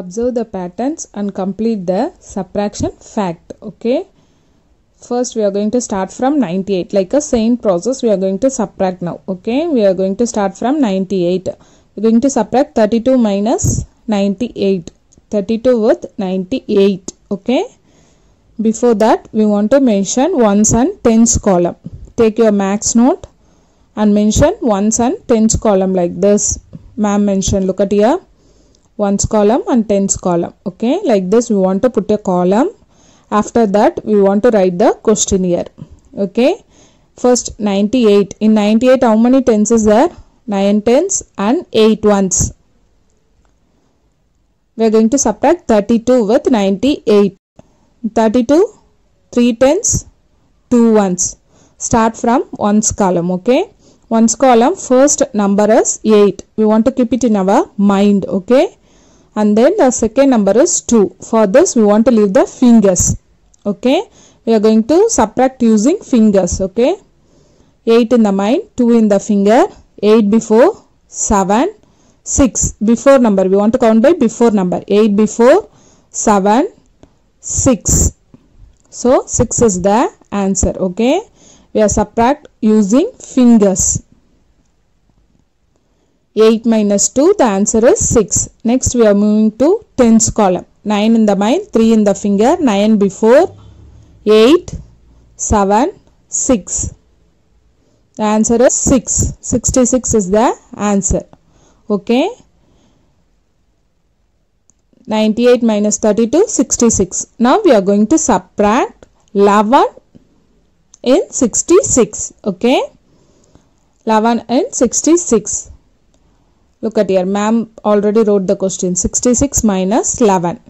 Observe the patterns and complete the subtraction fact. Okay. First, we are going to start from 98. Like a same process, we are going to subtract now. Okay. We are going to start from 98. We are going to subtract 32 minus 98. 32 with 98. Okay. Before that, we want to mention ones and tens column. Take your max note and mention ones and tens column like this. Ma'am mentioned. Look at here ones column and tens column okay? Like this we want to put a column. After that we want to write the question here okay? First 98 in 98 how many tens is there? 9 tens and 8 ones. We are going to subtract 32 with 98 32 3 tens 2 ones. Start from ones column okay? Ones column first number is 8 we want to keep it in our mind okay and then the second number is 2 for this we want to leave the fingers. Okay? We are going to subtract using fingers. Okay? 8 in the mind 2 in the finger 8 before 7 6 before number. We want to count by before number. 8 before 7 6 so 6 is the answer. Okay? We are subtract using fingers 8 minus 2 the answer is 6 next we are moving to tens column. 9 in the mind 3 in the finger 9 before 8 7 6 the answer is 6 66 is the answer. Okay? 98 minus 32 66 now we are going to subtract 11 in 66 okay? 11 in 66 Look at here, ma'am already wrote the question. 66 minus 11.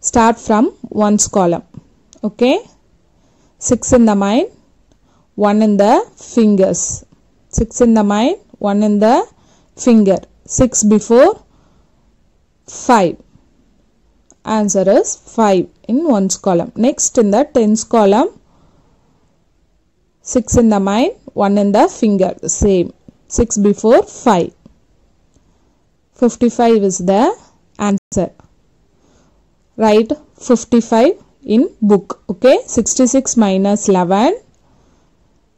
Start from ones column. Okay. 6 in the mind, 1 in the fingers. 6 in the mind, 1 in the finger. 6 before 5. Answer is 5 in ones column. Next in the tens column, 6 in the mind, 1 in the finger. Same. 6 before 5. 55 is the answer. Write 55 in book. Okay. 66 minus 11.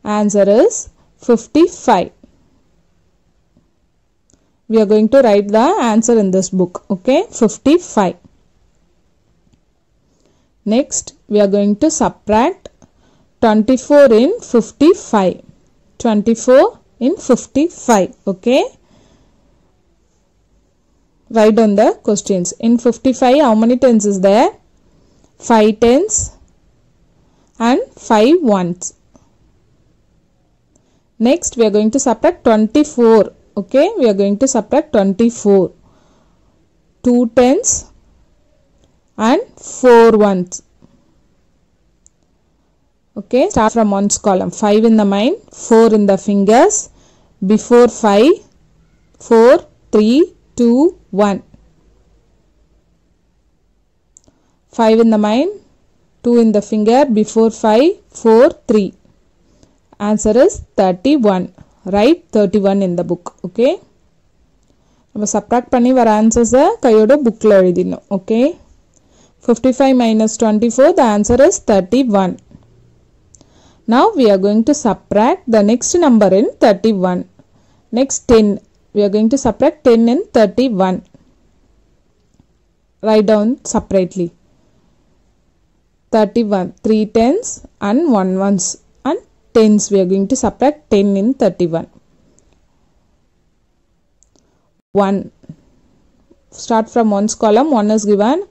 Answer is 55. We are going to write the answer in this book. Okay. 55. Next, we are going to subtract 24 in 55. 24 in 55. Okay write down the questions. In 55, how many tens is there? 5 tens and 5 ones. Next, we are going to subtract 24. Okay, we are going to subtract 24. 2 tens and 4 ones. Okay, start from ones column. 5 in the mind, 4 in the fingers. Before 5, 4, 3, 2, 1. 5 in the mind, 2 in the finger, before 5, 4, 3. Answer is 31. Write 31 in the book. Okay. நம்ம subtract பண்ணி வர ஆன்சர்ஸை கையோட புக்கில் எழுதிடணும் okay fifty five minus twenty four the answer is thirty one Now we are going to subtract the next number in 31. Next 10 we are going to subtract 10 and 31 write down separately. 31 3 tens and 1 ones. And tens we are going to subtract 10 in 31 1 start from ones column. 1 is given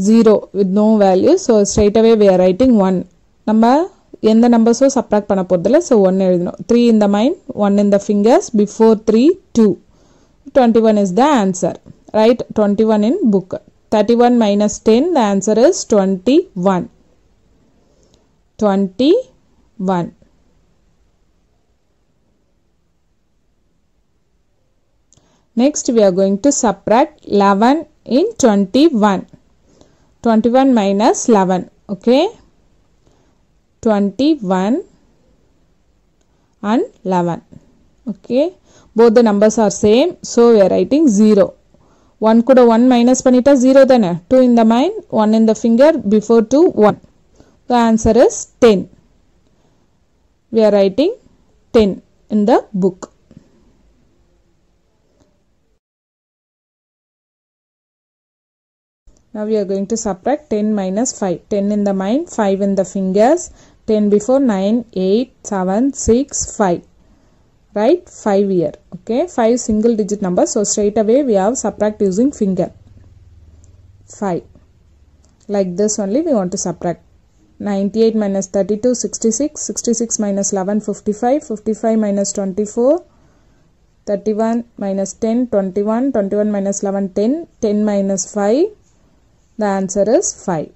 0 with no value. So straight away we are writing 1 number எந்த நம்பர்ஸும் subtract பண்ண போகிறதில்ல so one எழுதணும் three in the mind one in the fingers before three two twenty one is the answer right twenty one in book thirty one minus ten the answer is twenty one twenty one Next we are going to subtract 11 in 21. 21 minus 11. Okay. 21 and 11 okay both the numbers are same so we are writing 0 one கூட one minus பண்ணிட்டா zero தானே two in the mind one in the finger before to one the answer is 10 we are writing 10 in the book now we are going to subtract 10 minus 5 10 in the mind 5 in the fingers 10 before 9 8 7 6 5 right? 5 here okay? 5 single digit number. So straight away we have subtract using finger. 5 like this only we want to subtract. 98 minus 32 66 66 minus 11 55 55 minus 24 31 minus 10 21 21 minus 11 10 10 minus 5 the answer is 5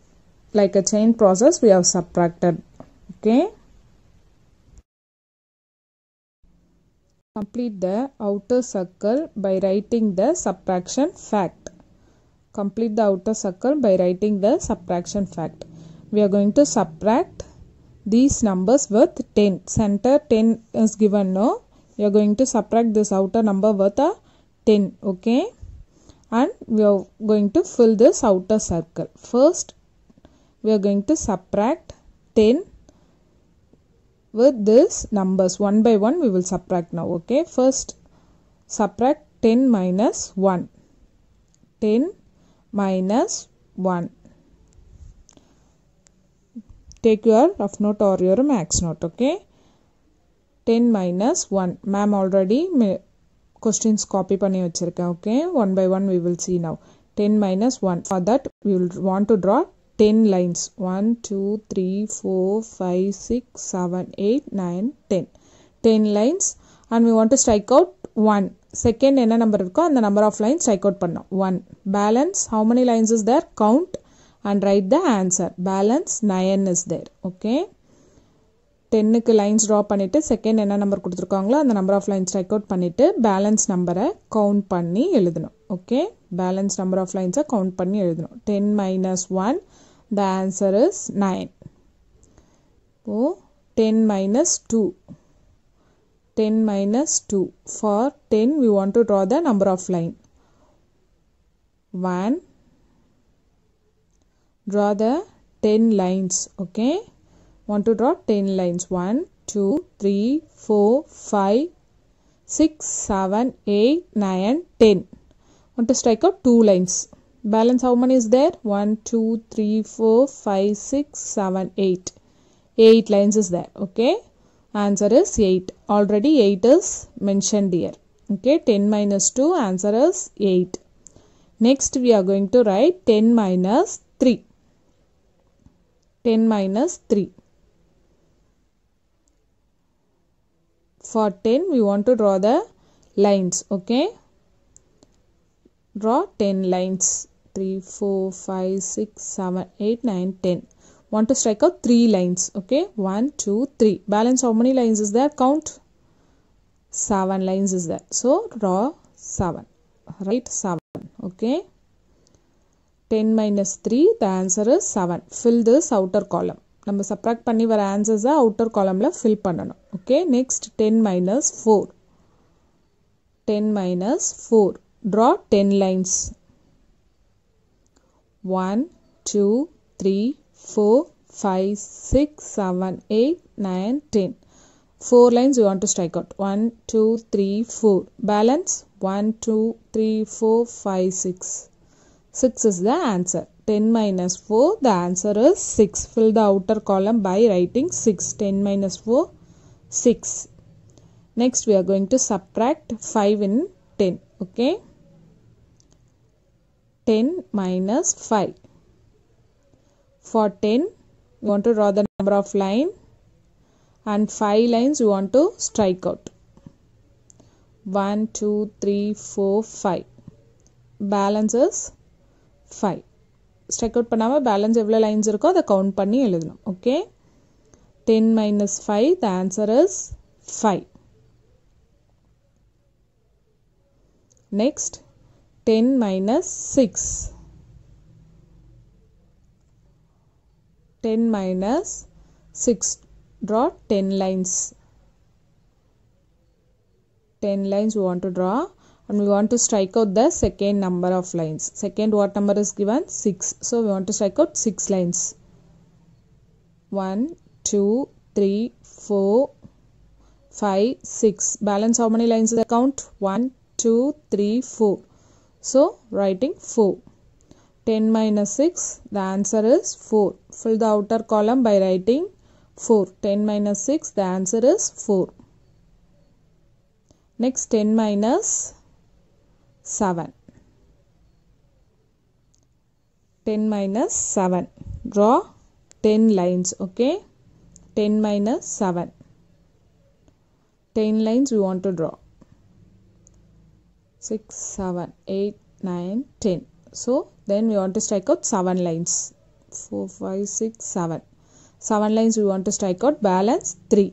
like a chain process we have subtracted okay complete the outer circle by writing the subtraction fact. Complete the outer circle by writing the subtraction fact. We are going to subtract these numbers with 10 center 10 is given no? We are going to subtract this outer number with a 10 okay? And we are going to fill this outer circle. First we are going to subtract 10 with this numbers one by one we will subtract now okay first subtract 10 minus 1 10 minus 1 take your rough note or your max note okay 10 minus 1 ma'am already questions copy பண்ணி வச்சிருக்கேன் okay one by one we will see now 10 minus 1 for that we will want to draw ten lines one two three four five six seven eight nine ten ten lines and we want to strike out one second என்ன number இருக்கோ அந்த number of line strike out பண்ணோம். One balance how many lines is there count and write the answer balance nine is there okay டென்னுக்கு lines draw பண்ணிவிட்டு second என்ன number கொடுத்துருக்காங்களோ அந்த number of lines strike out பண்ணிவிட்டு balance நம்பரை count பண்ணி எழுதணும். ஓகே பேலன்ஸ் நம்பர் ஆஃப் லைன்ஸை கவுண்ட் பண்ணி எழுதணும். Ten minus one The answer is 9. So 10 minus 2. 10 minus 2. For 10 we want to draw the number of line. 1. Draw the 10 lines. Okay. Want to draw 10 lines. 1, 2, 3, 4, 5, 6, 7, 8, 9, 10. Want to strike out 2 lines balance how many is there? 1 2 3 4 5 6 7 8 8 lines is there okay? Answer is 8 already 8 is mentioned here okay? 10 minus 2 answer is 8 next we are going to write 10 minus 3 10 minus 3 for 10 we want to draw the lines okay draw 10 lines 3 4 5 6 7 8 9 10 want to strike out 3 lines okay 1 2 3 balance how many lines is there count 7 lines is there so draw 7 write 7 okay 10 minus 3 the answer is 7 fill this outer column நம்ம subtract பண்ணி வர ஆன்சர்ஸை outer காலமில் fill பண்ணணும் okay next ten minus four ten minus four Draw 10 lines. 1, 2, 3, 4, 5, 6, 7, 8, 9, 10. 4 lines we want to strike out. 1, 2, 3, 4. Balance 1, 2, 3, 4, 5, 6. 6 is the answer. 10 minus 4, the answer is 6. Fill the outer column by writing 6. 10 minus 4, 6. Next we are going to subtract 5 in 10. Okay. 10 minus 5. For 10, we want to draw the number of line and 5 lines we want to strike out. 1, 2, 3, 4, 5. Balance is five strike out பண்ணாமல் balance எவ்வளோ lines இருக்கோ அதை count பண்ணி எழுதணும் okay ten minus five the answer is five next 10 minus 6. 10 minus 6. Draw 10 lines. 10 lines we want to draw and we want to strike out the second number of lines. Second what number is given? 6. So we want to strike out 6 lines. 1, 2, 3, 4, 5, 6. Balance how many lines is the count? 1, 2, 3, 4 so writing 4 10 minus 6 the answer is 4 fill the outer column by writing 4 10 minus 6 the answer is 4 next 10 minus 7 10 minus 7 draw 10 lines okay? 10 minus 7 10 lines we want to draw 6 7 8 9 10 so then we want to strike out 7 lines 4 5 6 7 7 lines we want to strike out balance 3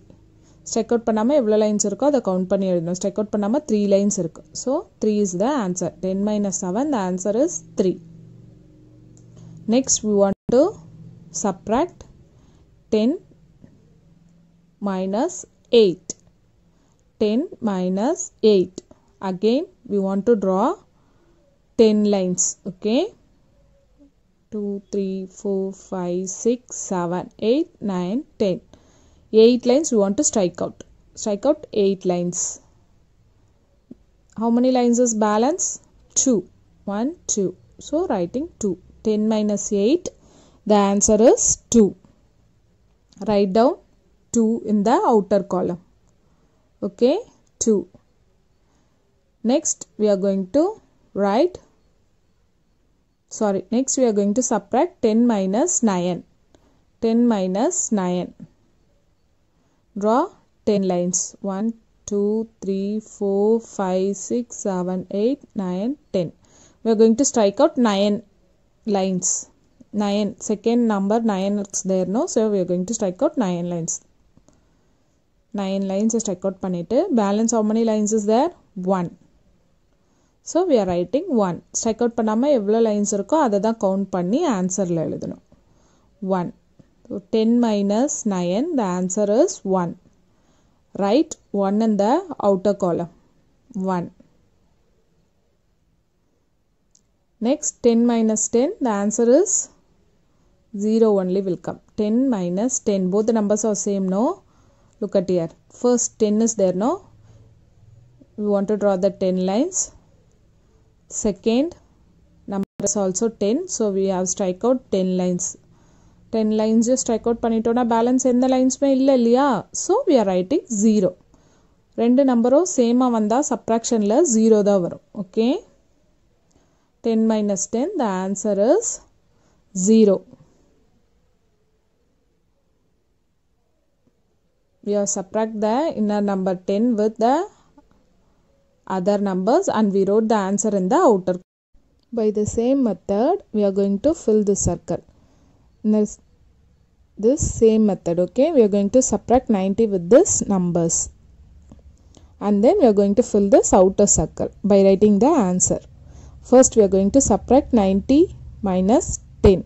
strike out பண்ணாமல் எவ்வளோ lines இருக்கோ அதை count பண்ணி எழுதணும் strike out பண்ணாமல் three lines இருக்குது so three is the answer ten minus seven the answer is three next we want to subtract ten minus eight ten minus eight again we want to draw 10 lines okay? 2 3 4 5 6 7 8 9 10 8 lines we want to strike out. Strike out 8 lines. How many lines is balance? 2 1 2 so writing 2 10 minus 8 the answer is 2 write down 2 in the outer column. Okay? 2 next we are going to write sorry next we are going to subtract 10 minus 9 10 minus 9 draw 10 lines 1 2 3 4 5 6 7 8 9 10 we are going to strike out 9 lines 9 second number 9 is there no so we are going to strike out 9 lines 9 lines strike out பண்ணிட்டு balance how many lines is there 1 so we are writing 1 strike out பண்ணாம எவ்வளோ lines இருக்கோ அதை தான் count பண்ணி ஆன்சரில் எழுதணும் 1 So 10 minus 9, the answer is 1. Write 1 in the outer column. 1. Next 10 minus 10, the answer is 0 only will come. 10 minus 10, both the numbers are same, no? Look at here. First 10 is there, no? We want to draw the 10 lines. Second number is also 10, so we have strike out 10 lines. Ten lines strike out பண்ணிட்டோன்னா balance எந்த லைன்ஸுமே இல்லை இல்லையா so we are writing zero ரெண்டு நம்பரும் சேமாக வந்தால் சப்ராக்ஷனில் zero தான் வரும் okay ten minus ten the answer is zero we have subtract the inner number 10 with the other numbers and we wrote the answer in the outer. By the same method we are going to fill the circle. This, this same method okay? We are going to subtract 90 with this numbers. And then we are going to fill this outer circle by writing the answer. First we are going to subtract 90 minus 10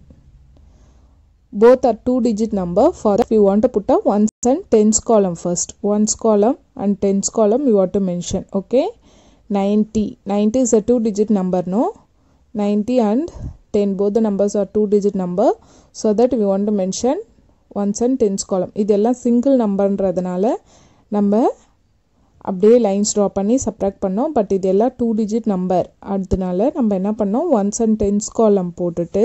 both are two digit number. For that we want to put a ones and tens column first. Ones column and tens column we want to mention okay 90 90 is a two digit number no 90 and 10 both the numbers are two digit number so that we want to mention ones and tens column இதெல்லாம் single நம்பர்ன்றதுனால நம்ம அப்படியே lines draw பண்ணி subtract பண்ணோம் but இது எல்லாம் two digit number அதனால நம்ம என்ன பண்ணோம் ஒன்ஸ் அண்ட் டென்ஸ் காலம் போட்டுட்டு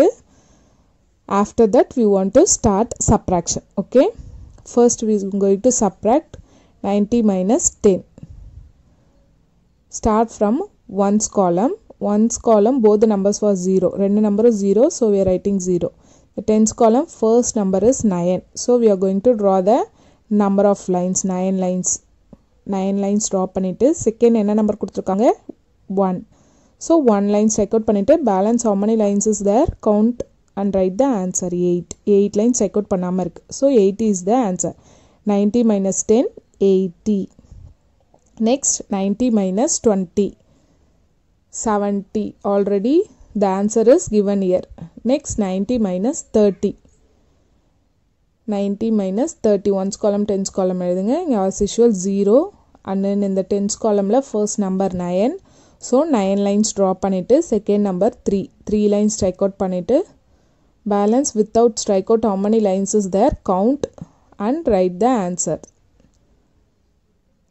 after that we want to start subtraction okay first we are going to subtract 90 minus 10 start from ones column ones column both the numbers was 0 ரெண்டு number is 0 so we are writing 0 the tens column first number is 9 so we are going to draw the number of lines 9 lines 9 lines draw பண்ணிட்டு second என்ன number கொடுத்துருக்காங்க 1 so 1 line check out பண்ணிட்டு balance how many lines is there count and write the answer 8 8 lines check out பண்ணாம இருக்கு so 80 is the answer 90 minus 10 80 Next 90 minus twenty 70 already the answer is given here next 90 minus thirty 90 minus thirty ones column tens column எழுதுங்க. இங்கே as usual zero and இந்த tens காலமில் first number nine so nine lines draw பண்ணிவிட்டு second number three three lines strike out பண்ணிவிட்டு balance without strike out how many lines is there count and write the answer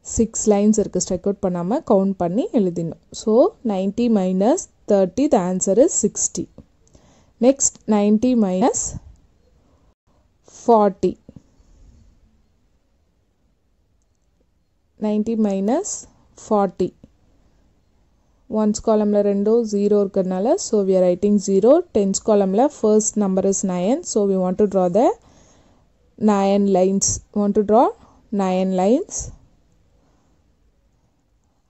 six lines இருக்குது strike out பண்ணாமல் count பண்ணி எழுதிடணும் so ninety minus thirty the answer is sixty next ninety minus forty ninety minus forty once காலமில் ரெண்டும் zero இருக்கிறதுனால so we are writing zero tense காலமில் first number is nine so we want to draw the nine lines want to draw nine lines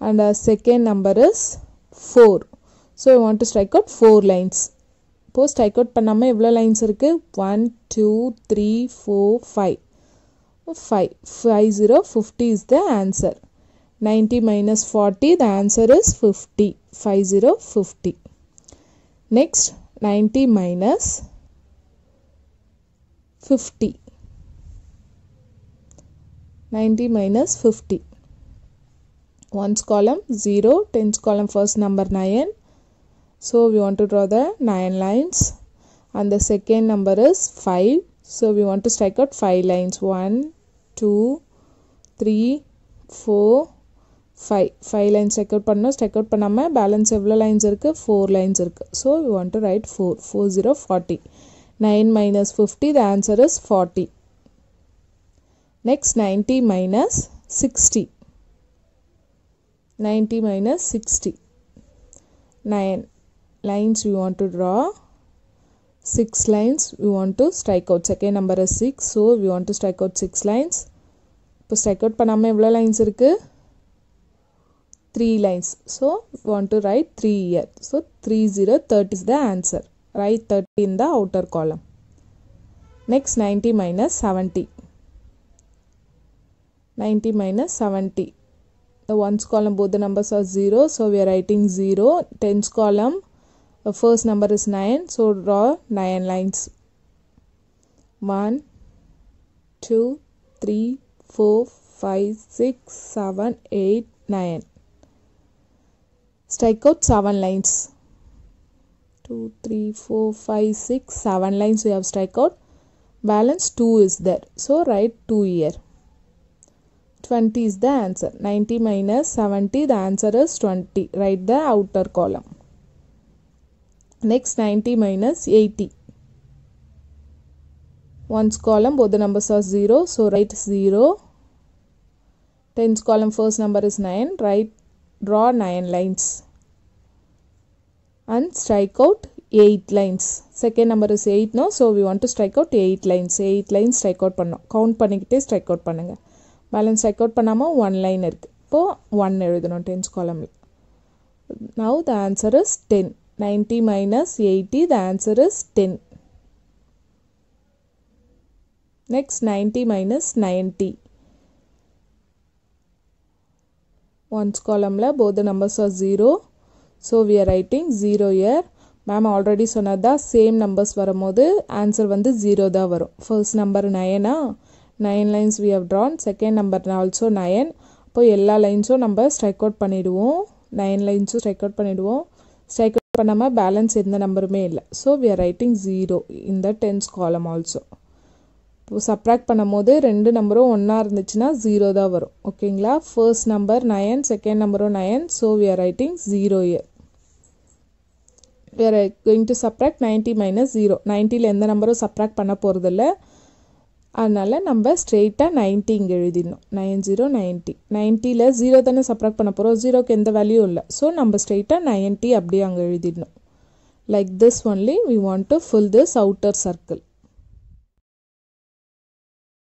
and our second number is 4 so I want to strike out 4 lines இப்போ strike out பண்ணாமல் எவ்வளோ lines இருக்குது one two three four five five five zero fifty is the answer ninety minus forty the answer is fifty five zero fifty next ninety minus fifty ninety minus fifty ones column 0 tens column first number 9 so we want to draw the 9 lines and the second number is 5 so we want to strike out 5 lines 1 2 3 4 5 5 lines strike out பண்ணோம் strike out பண்ணாமல் balance எவ்வளோ lines இருக்குது four lines இருக்குது so we want to right four four zero forty nine minus fifty the answer is forty next ninety minus sixty 90 minus 60 9 lines we want to draw 6 lines we want to strike out second number is 6 so we want to strike out 6 lines இப்போ strike out பண்ணாமல் எவ்வளோ lines இருக்கு 3 lines so we want to write 3 here so 3 0 30 is the answer write 30 in the outer column next 90 minus 70 90 minus 70 the ones column both the numbers are 0 so we are writing 0 tens column the first number is 9 so draw 9 lines. 1 2 3 4 5 6 7 8 9 strike out 7 lines. 2 3 4 5 6 7 lines we have strike out. Balance 2 is there so write 2 here 20 is the answer 90 minus 70 the answer is 20 write the outer column next 90 minus 80 ones column both the numbers are 0 so write 0 tens column first number is 9 write draw 9 lines and strike out 8 lines second number is 8 no so we want to strike out 8 lines 8 lines strike out பண்ணோம் count பண்ணிக்கிட்டே strike out பண்ணுங்க balance check out பண்ணாமல் one line இருக்குது இப்போது one எழுதணும் tens காலமில் now the answer is ten ninety minus eighty the answer is ten next ninety minus ninety ones காலமில் both numbers are zero so we are writing zero here ma'am already சொன்னதா same numbers வரும்போது answer வந்து zero தான் வரும். First number Nayana nine lines we have drawn second number also nine அப்போ எல்லா லைன்ஸும் நம்ம strike out பண்ணிவிடுவோம் நைன் லைன்ஸும் ஸ்ட்ரைக் அவுட் பண்ணிவிடுவோம் ஸ்ட்ரைக் அவுட் பண்ணாமல் பேலன்ஸ் எந்த நம்பருமே இல்லை. So we are writing zero இந்த டென்ஸ் காலம் ஆல்சோ இப்போ சப்ராக்ட் பண்ணும்போது ரெண்டு நம்பரும் ஒன்றா இருந்துச்சுன்னா ஜீரோ தான் வரும். ஓகேங்களா ஃபர்ஸ்ட் நம்பர் நயன் செகண்ட் நம்பரும் nine so we are writing zero here we are going to subtract ninety minus zero நைன்ட்டியில் எந்த நம்பரும் சப்ராக்ட் பண்ண போகிறதில்ல அதனால் நம்ம ஸ்ட்ரெயிட்டாக நைன்ட்டி இங்கே எழுதிடணும். நைன் ஜீரோ நைன்ட்டி நைன்ட்டியில் ஜீரோ தானே சப்ராக்ட் பண்ண போகிறோம் ஜீரோக்கு எந்த வேல்யூ இல்லை. ஸோ நம்ம ஸ்ட்ரெயிட்டாக நைன்ட்டி அப்படியே அங்கே எழுதிடணும். Like this only we want to fill this outer circle